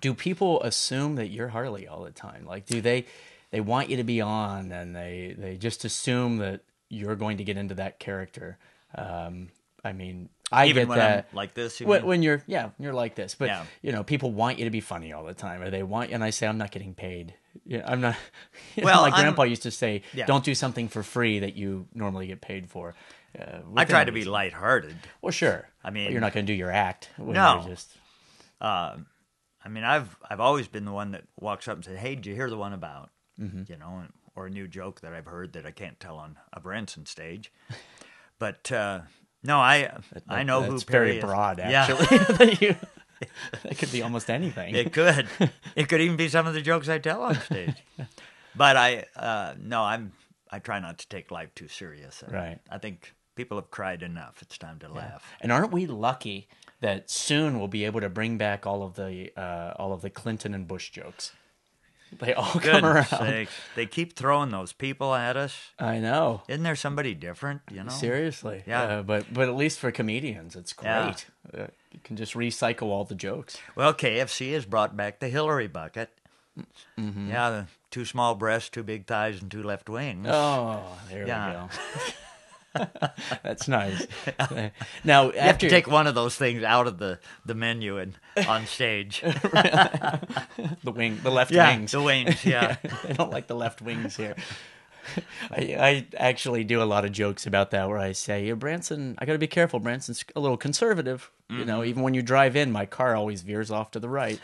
do people assume that you're Harley all the time? Like, do they they want you to be on, and they they just assume that you're going to get into that character? Um, I mean, I Even get when that I'm like this, you when, when you're yeah you're like this, but Yeah. you know people want you to be funny all the time, or they want, and I say I'm not getting paid. Yeah, I'm not. you know, Well, my I'm- grandpa used to say, Yeah. "Don't do something for free that you normally get paid for." Uh, I try to be lighthearted. Well, sure. I mean- But you're not going to do your act. when No. you're Just Uh, I mean, I've I've always been the one that walks up and says, "Hey, did you hear the one about?" Mm-hmm. You know, or a new joke that I've heard that I can't tell on a Branson stage. But uh, no, I I know who Perry very is. broad. Actually, that, that could be almost anything. It could. it could even be some of the jokes I tell on stage. But I, uh, no, I'm. I try not to take life too serious. I- Right. I think people have cried enough. It's time to laugh. And aren't we lucky that soon we'll be able to bring back all of the uh, all of the Clinton and Bush jokes? They all come around. Sakes. They keep throwing those people at us. I know. Isn't there somebody different? You know. Seriously. Yeah. Uh, but but at least for comedians, it's Yeah. great. Uh, you can just recycle all the jokes. Well, KFC has brought back the Hillary bucket. Mm-hmm. Yeah, two small breasts, two big thighs, and two left wings. Oh, there Yeah. we go. That's nice. Now, you have to take one of those things out of the, the menu and on stage. the wing, the left yeah, wings. the wings. Yeah. they don't like the left wings here. I, I actually do a lot of jokes about that where I say, yeah, Branson, I got to be careful. Branson's a little conservative. You Mm-hmm. know, even when you drive in, my car always veers off to the right.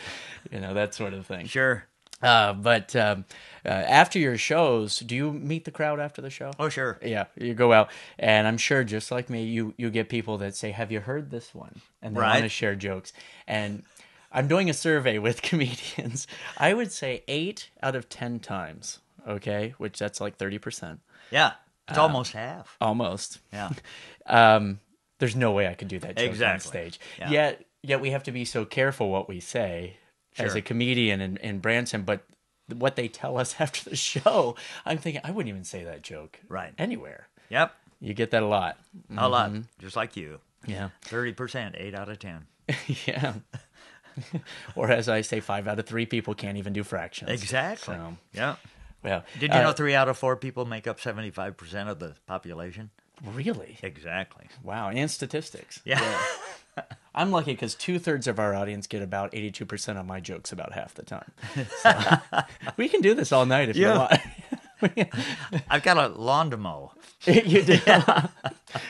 You know, that sort of thing. Sure. Uh, but um, uh, after your shows, do you meet the crowd after the show? Oh, sure. Yeah, you go out, and I'm sure, just like me, you you get people that say, "Have you heard this one?" and they want to share jokes. And I'm doing a survey with comedians. I would say eight out of ten times. Okay, which that's like thirty percent, Yeah. It's Uh, almost half. almost. Yeah. Um, there's no way I could do that joke on Exactly. stage. Yeah. Yet, yet we have to be so careful what we say as a comedian in, in Branson. But what they tell us after the show, I'm thinking I wouldn't even say that joke Right. anywhere. Yep. You get that a lot. A lot. Mm-hmm. Just like you. Yeah. 30%, 8 out of 10. yeah. or as I say, five out of three people can't even do fractions. Exactly. So, Yeah. well, Did you uh, know three out of four people make up 75% of the population? Really? Exactly. Wow. And statistics. Yeah. I'm lucky because two thirds of our audience get about 82% of my jokes about half the time. So, we can do this all night if Yeah. you want. I've got a lawn to mow. you do.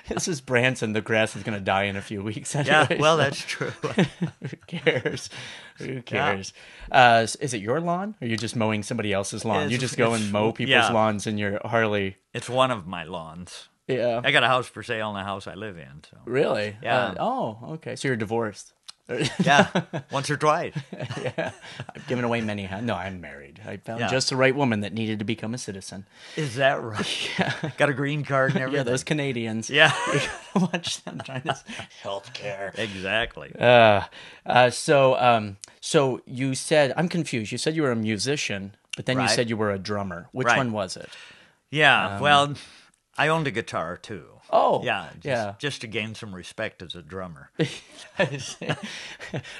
this is Branson. The grass is going to die in a few weeks. Yeah, well, so that's true. who cares? Who cares? Uh, is it your lawn, or are you just mowing somebody else's lawn? you just go and mow people's yeah. lawns in your Harley. It's one of my lawns. Yeah, I got a house for sale in the house I live in. So really. Yeah. Uh, oh, okay. So you're divorced. yeah, once or twice. yeah, I've given away many. No, I'm married. I found Yeah. just the right woman that needed to become a citizen. Is that right? Yeah. Got a green card and everything. Yeah, those Canadians. Yeah, watch them trying to healthcare. exactly. Uh, uh, so, um, so you said I'm confused. You said you were a musician, but then you said you were a drummer. Which Right. one was it? Yeah. well, I owned a guitar too. Oh, Yeah, just, yeah. just to gain some respect as a drummer.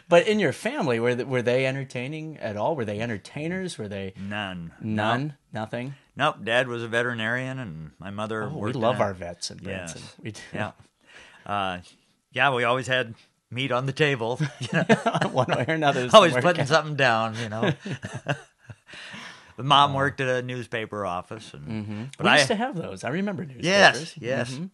but in your family, were they, were they entertaining at all? Were they entertainers? Were they None. none? Nothing. Nope. Dad was a veterinarian, and my mother. Oh, we love our vets in Branson. Yes. We do. Yeah. Uh, yeah, we always had meat on the table. You know, one way or another. always putting something down. You know. But mom worked at a newspaper office, and but we I used to have those. I remember newspapers. yes, yes, Mm-hmm.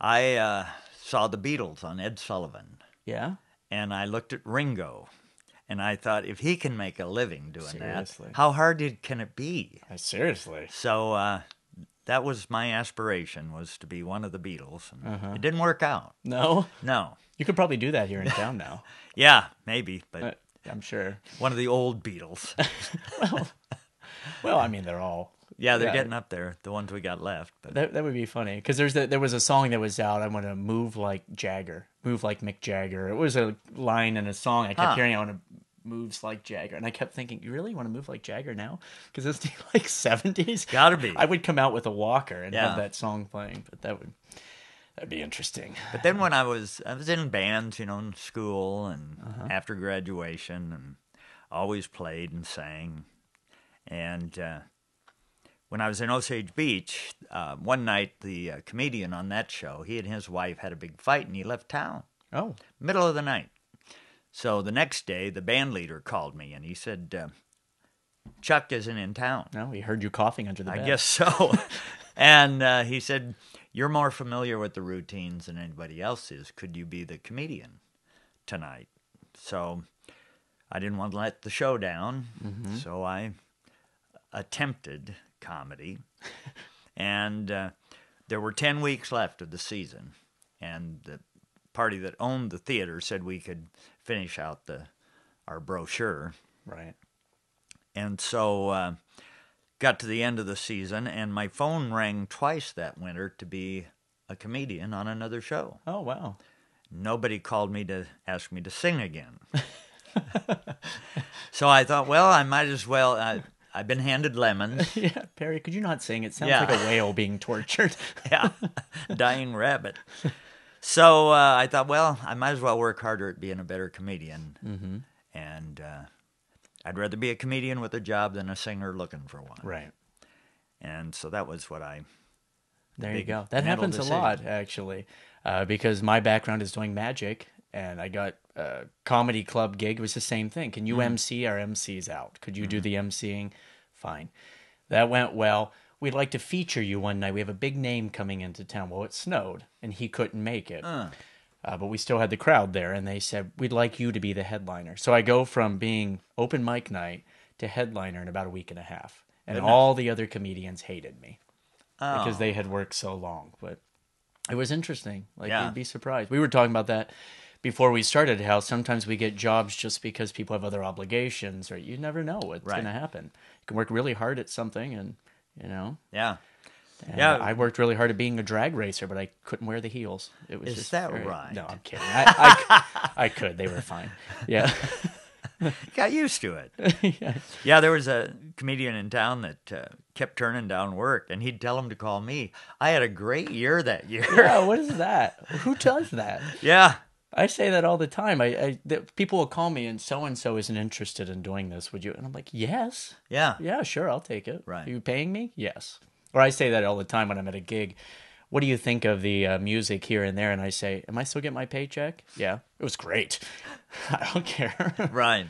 I uh, saw the Beatles on Ed Sullivan, Yeah. and I looked at Ringo, and I thought if he can make a living doing Seriously. that, how hard it, can it be? Uh, Seriously. So uh, that was my aspiration was to be one of the Beatles. And Uh-huh. It didn't work out. No. No. You could probably do that here in town now. Yeah, maybe, but I'm sure. one of the old Beatles. Well, I mean, they're all. Yeah, they're Yeah. getting up there. The ones we got left. But That, that would be funny because there's the, there was a song that was out. I want to move like Jagger, move like Mick Jagger. It was a line in a song I kept Huh. hearing. I want to moves like Jagger, and I kept thinking, you really want to move like Jagger now? Because it's the, like seventies. Gotta be. I would come out with a walker and Yeah. have that song playing, but that would that'd be interesting. But then when I was I was in bands, you know, in school and Uh-huh. after graduation, and always played and sang. And uh, when I was in Osage Beach, uh, one night the uh, comedian on that show, he and his wife had a big fight and he left town, Oh, middle of the night. So the next day, the band leader called me and he said, uh, Chuck isn't in town. no, he heard you coughing under the bed. I guess so. and uh, he said, You're more familiar with the routines than anybody else is. Could you be the comedian tonight? So I didn't want to let the show down. So I attempted comedy. and uh, there were 10 weeks left of the season. And the party that owned the theater said we could finish out the our brochure. Right. And so uh, got to the end of the season, and my phone rang twice that winter to be a comedian on another show. Oh, wow. Nobody called me to ask me to sing again. so I thought, well, I might as well. Uh, I've been handed lemons. yeah, Perry, could you not sing? It sounds Yeah. like a whale being tortured. yeah, dying rabbit. So uh, I thought, well, I might as well work harder at being a better comedian. Mm-hmm. And uh, I'd rather be a comedian with a job than a singer looking for one. right. And so that was what I There you go. That happens a lot, actually, uh, because my background is doing magic, and I got a comedy club gig. It was the same thing. Can you Mm-hmm. MC? Our MC's out. Could you do the MCing? Fine. That went well. We'd like to feature you one night. We have a big name coming into town. Well, it snowed, and he couldn't make it. Uh, but we still had the crowd there, and they said, We'd like you to be the headliner. So I go from being open mic night to headliner in about a week and a half. And all the other comedians hated me because they had worked so long. But it was interesting. Like Yeah. you'd be surprised. We were talking about that before we started. How sometimes we get jobs just because people have other obligations, or you never know what's Right. going to happen. You can work really hard at something, and you know. Yeah. And Yeah. I worked really hard at being a drag racer, but I couldn't wear the heels. It was Is just that very- right? No, I'm kidding. I, I, I could. They were fine. Yeah. Got used to it. yeah. Yeah, there was a comedian in town that uh, kept turning down work, and he'd tell him to call me. I had a great year that year. Yeah. What is that? Who does that? yeah. I say that all the time. I, I the, people will call me and so and so isn't interested in doing this. Would you? And I'm like, yes, Yeah. yeah, sure, I'll take it. Right. Are you paying me? Yes. Or I say that all the time when I'm at a gig. What do you think of the uh, music here and there? And I say, am I still getting my paycheck? Yeah, it was great. I don't care. Right.